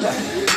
何?